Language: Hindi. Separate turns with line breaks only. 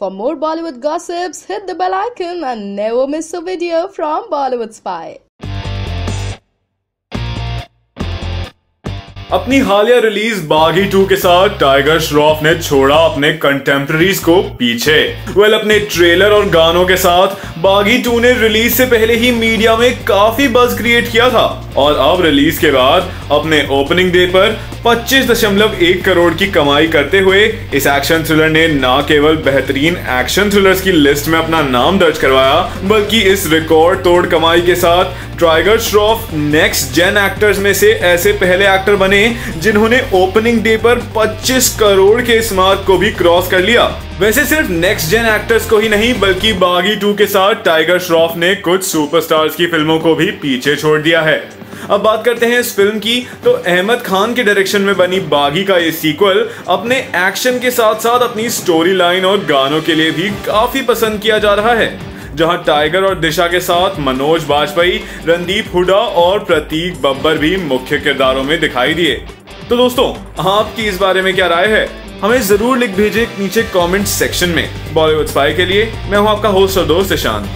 For more Bollywood gossips, hit the bell icon and never miss a video from Bollywood Spy.
अपनी हालिया रिलीज़ बागी टू के साथ टाइगर श्रॉफ ने छोड़ा अपने कंटेम्प्रेरीज को पीछे वेल well, अपने ट्रेलर और गानों के साथ बागी टू ने रिलीज़ से पहले ही मीडिया में काफ़ी बज क्रिएट किया था और अब रिलीज़ के बाद, अपने ओपनिंग डे पर 25.1 करोड़ की कमाई करते हुए इस एक्शन थ्रिलर ने न केवल बेहतरीन एक्शन थ्रिलर्स की लिस्ट में अपना नाम दर्ज करवाया, बल्कि इस रिकॉर्ड तोड़ कमाई के साथ Tiger Shroff next gen actors में से ऐसे पहले एक्टर बने जिन्होंने ओपनिंग डे पर 25 करोड़ के इस मार्क को भी क्रॉस कर लिया। वैसे सिर्फ़ नेक्स्ट जेन एक्टर्स को ही नहीं, बल्कि बागी टू के साथ टाइगर श्रॉफ ने कुछ सुपरस्टार्स की फ़िल्मों को भी पीछे छोड़ दिया है। अब बात करते हैं इस फ़िल्म की। तो अहमद खान के डायरेक्शन में बनी बागी का ये सीक्वल अपने एक्शन के साथ साथ अपनी स्टोरी लाइन और गानों के लिए भी काफ़ी पसंद किया जा रहा है। जहाँ टाइगर और दिशा के साथ मनोज बाजपेयी, रणदीप हुडा और प्रतीक बब्बर भी मुख्य किरदारों में दिखाई दिए। तो दोस्तों, आपकी इस बारे में क्या राय है? हमें ज़रूर लिख भेजे नीचे कमेंट सेक्शन में। बॉलीवुड स्पाई के लिए मैं हूँ आपका होस्ट और दोस्त ईशान।